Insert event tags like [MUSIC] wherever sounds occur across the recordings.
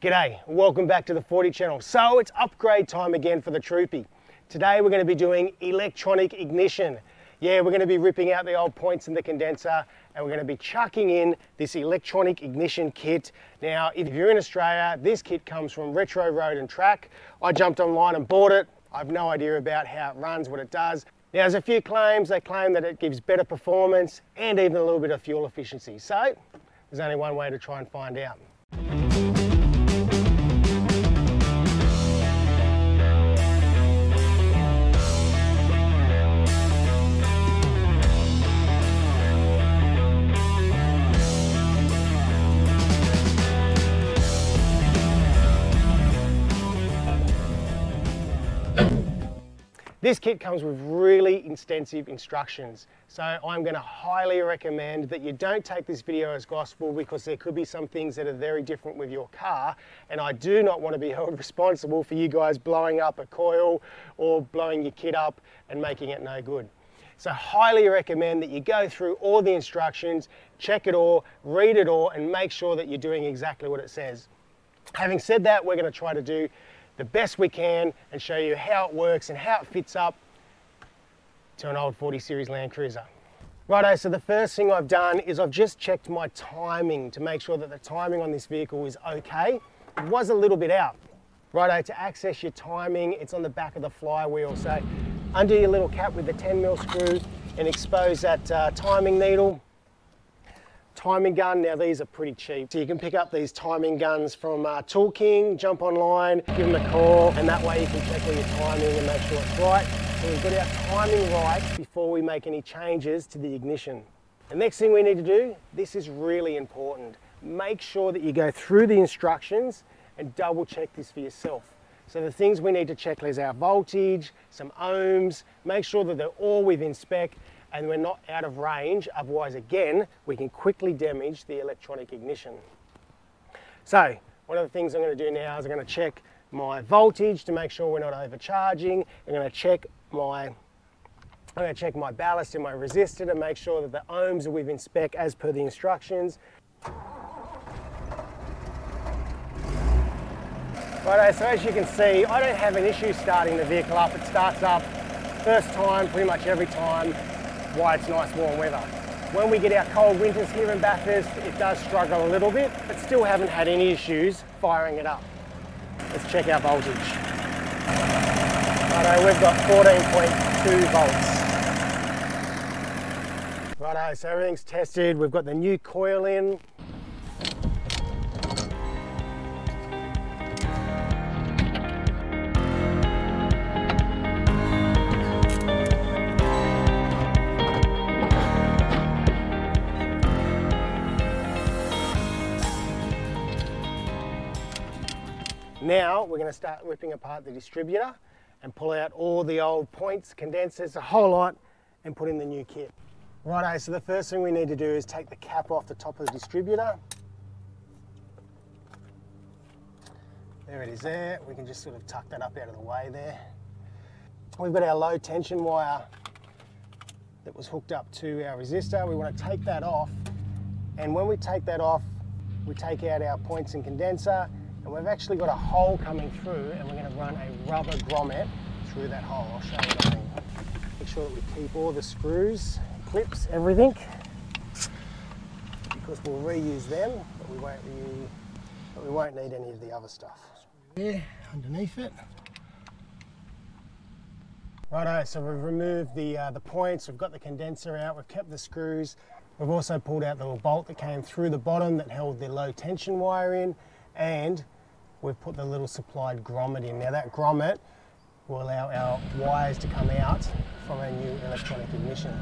G'day, welcome back to the 40 channel. So it's upgrade time again for the Troopy. Today we're going to be doing electronic ignition. Yeah, we're going to be ripping out the old points in the condenser and we're going to be chucking in this electronic ignition kit. Now, if you're in Australia, this kit comes from Retro Road and Track. I jumped online and bought it. I've no idea about how it runs, what it does. Now, there's a few claims. They claim that it gives better performance and even a little bit of fuel efficiency. So, there's only one way to try and find out. This kit comes with really extensive instructions. So I'm gonna highly recommend that you don't take this video as gospel because there could be some things that are very different with your car. And I do not wanna be [LAUGHS] held responsible for you guys blowing up a coil or blowing your kit up and making it no good. So highly recommend that you go through all the instructions, check it all, read it all, and make sure that you're doing exactly what it says. Having said that, we're gonna try to do the best we can and show you how it works and how it fits up to an old 40 series Land Cruiser. Righto, so the first thing I've done is I've just checked my timing to make sure that the timing on this vehicle is okay. It was a little bit out. Righto, to access your timing, it's on the back of the flywheel. So undo your little cap with the 10 mil screw and expose that uh, timing needle timing gun. Now these are pretty cheap. So you can pick up these timing guns from uh, Tool King, jump online, give them a call, and that way you can check all your timing and make sure it's right. So we've got our timing right before we make any changes to the ignition. The next thing we need to do, this is really important. Make sure that you go through the instructions and double check this for yourself. So the things we need to check is our voltage, some ohms, make sure that they're all within spec and we're not out of range, otherwise again, we can quickly damage the electronic ignition. So, one of the things I'm going to do now is I'm going to check my voltage to make sure we're not overcharging. I'm going to check my I'm going to check my ballast and my resistor to make sure that the ohms are within spec as per the instructions. Righto, so as you can see, I don't have an issue starting the vehicle up. It starts up first time, pretty much every time why it's nice warm weather. When we get our cold winters here in Bathurst, it does struggle a little bit, but still haven't had any issues firing it up. Let's check our voltage. Righto, we've got 14.2 volts. Righto, so everything's tested. We've got the new coil in. Now we're going to start ripping apart the distributor and pull out all the old points, condensers, a whole lot, and put in the new kit. Righto, eh, so the first thing we need to do is take the cap off the top of the distributor. There it is there. We can just sort of tuck that up out of the way there. We've got our low tension wire that was hooked up to our resistor. We want to take that off. And when we take that off, we take out our points and condenser and we've actually got a hole coming through and we're going to run a rubber grommet through that hole. I'll show you. Make sure that we keep all the screws, clips, everything, because we'll reuse them, but we won't, reuse, but we won't need any of the other stuff. There, underneath it. Righto, so we've removed the, uh, the points, we've got the condenser out, we've kept the screws. We've also pulled out the little bolt that came through the bottom that held the low tension wire in and we've put the little supplied grommet in. Now that grommet will allow our wires to come out from our new electronic ignition.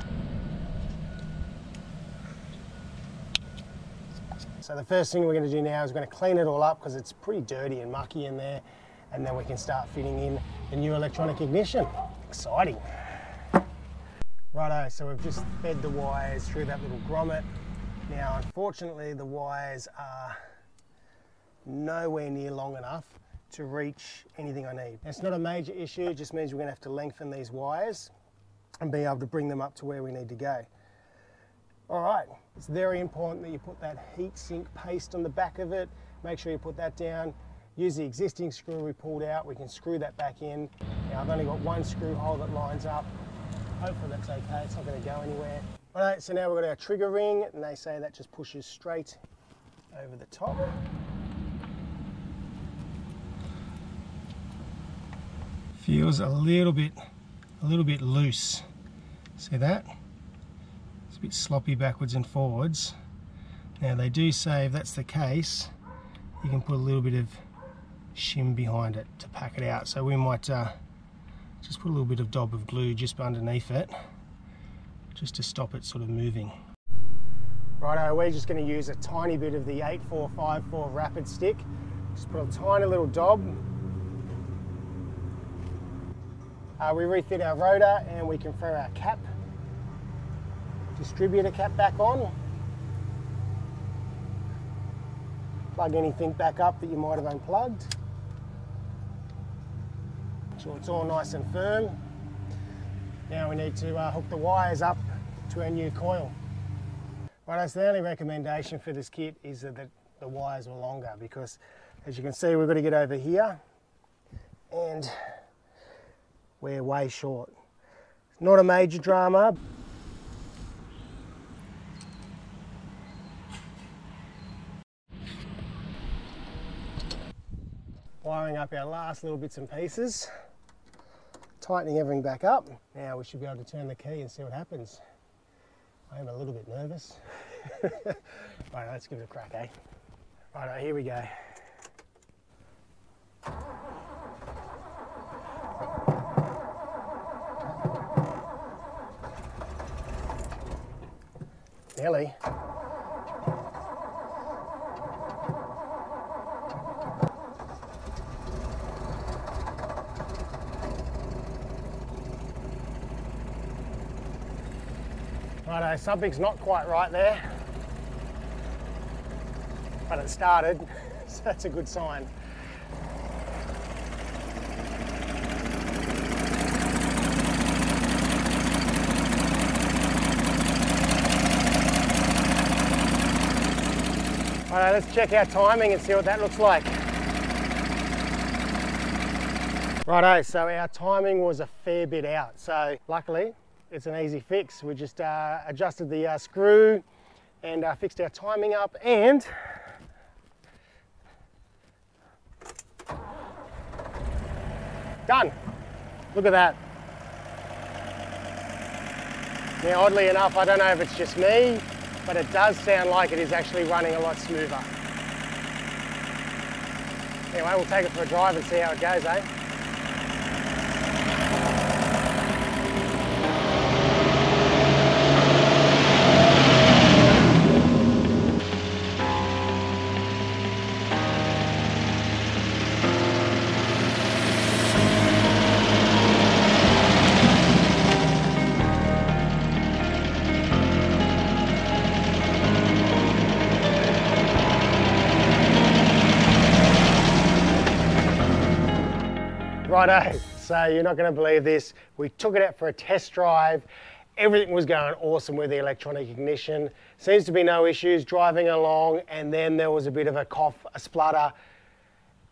So the first thing we're going to do now is we're going to clean it all up because it's pretty dirty and mucky in there and then we can start fitting in the new electronic ignition. Exciting. Righto, so we've just fed the wires through that little grommet. Now unfortunately the wires are nowhere near long enough to reach anything I need. It's not a major issue, it just means we're gonna have to lengthen these wires and be able to bring them up to where we need to go. All right, it's very important that you put that heat sink paste on the back of it. Make sure you put that down. Use the existing screw we pulled out. We can screw that back in. Now I've only got one screw hole that lines up. Hopefully that's okay. It's not going to go anywhere. All right, so now we've got our trigger ring and they say that just pushes straight over the top. Feels a little bit, a little bit loose. See that? It's a bit sloppy backwards and forwards. Now they do say if that's the case, you can put a little bit of shim behind it to pack it out. So we might uh, just put a little bit of dob of glue just underneath it, just to stop it sort of moving. Righto, we're just going to use a tiny bit of the 8454 Rapid Stick. Just put a tiny little dob. Uh, we refit our rotor and we can throw our cap, distributor cap back on. Plug anything back up that you might have unplugged. So it's all nice and firm. Now we need to uh, hook the wires up to our new coil. Right, so the only recommendation for this kit is that the wires were longer because as you can see we've got to get over here and we're way short. Not a major drama. Wiring up our last little bits and pieces tightening everything back up. Now we should be able to turn the key and see what happens. I am a little bit nervous. [LAUGHS] right, let's give it a crack, eh? Right, here we go. Nearly. Righto, something's not quite right there. But it started, [LAUGHS] so that's a good sign. Let's check our timing and see what that looks like. Righto, so our timing was a fair bit out. So luckily it's an easy fix. We just uh, adjusted the uh, screw and uh, fixed our timing up and done. Look at that. Now oddly enough, I don't know if it's just me, but it does sound like it is actually running a lot smoother. Anyway, we'll take it for a drive and see how it goes, eh? Righto, so you're not going to believe this. We took it out for a test drive. Everything was going awesome with the electronic ignition. Seems to be no issues driving along and then there was a bit of a cough, a splutter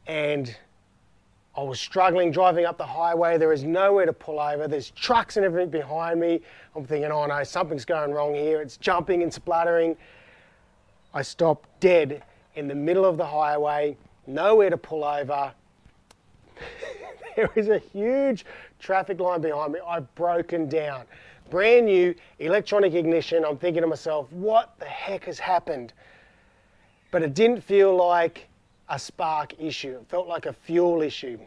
and I was struggling driving up the highway. There is nowhere to pull over. There's trucks and everything behind me. I'm thinking, oh no, something's going wrong here. It's jumping and spluttering. I stopped dead in the middle of the highway, nowhere to pull over. There is a huge traffic line behind me. I've broken down. Brand new electronic ignition. I'm thinking to myself, what the heck has happened? But it didn't feel like a spark issue. It felt like a fuel issue.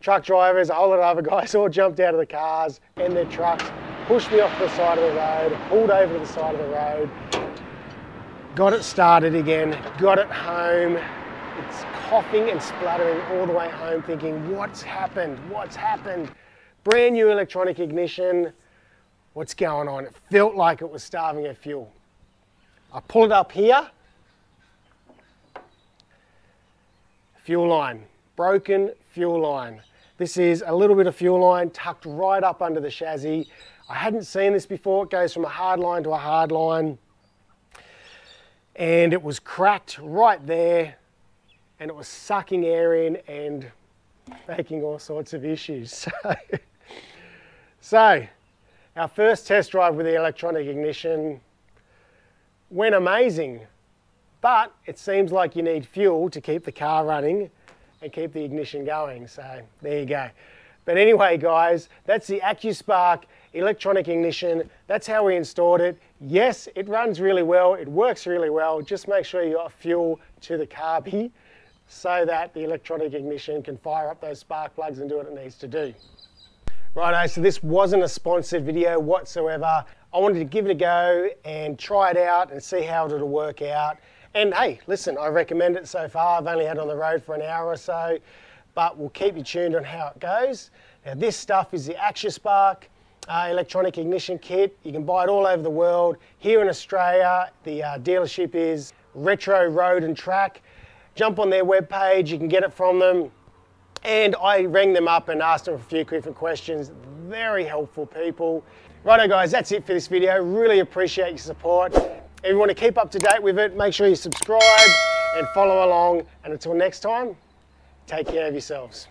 Truck drivers, a whole lot of other guys [LAUGHS] all jumped out of the cars and their trucks, pushed me off the side of the road, pulled over to the side of the road, got it started again, got it home. It's coughing and spluttering all the way home thinking, what's happened? What's happened? Brand new electronic ignition. What's going on? It felt like it was starving of fuel. I pull it up here. Fuel line, broken fuel line. This is a little bit of fuel line tucked right up under the chassis. I hadn't seen this before. It goes from a hard line to a hard line. And it was cracked right there and it was sucking air in and making all sorts of issues. [LAUGHS] So, our first test drive with the electronic ignition went amazing, but it seems like you need fuel to keep the car running and keep the ignition going. So there you go. But anyway, guys, that's the AccuSpark electronic ignition. That's how we installed it. Yes, it runs really well. It works really well. Just make sure you got fuel to the carby [LAUGHS] so that the electronic ignition can fire up those spark plugs and do what it needs to do. Righto, so this wasn't a sponsored video whatsoever. I wanted to give it a go and try it out and see how it'll work out. And hey, listen, I recommend it so far. I've only had it on the road for an hour or so, but we'll keep you tuned on how it goes. Now this stuff is the AccuSpark uh, electronic ignition kit. You can buy it all over the world. Here in Australia, the uh, dealership is Retro Road and Track. Jump on their webpage, you can get it from them. And I rang them up and asked them a few different questions. Very helpful people. Righto guys, that's it for this video. Really appreciate your support. If you want to keep up to date with it, make sure you subscribe and follow along. And until next time, take care of yourselves.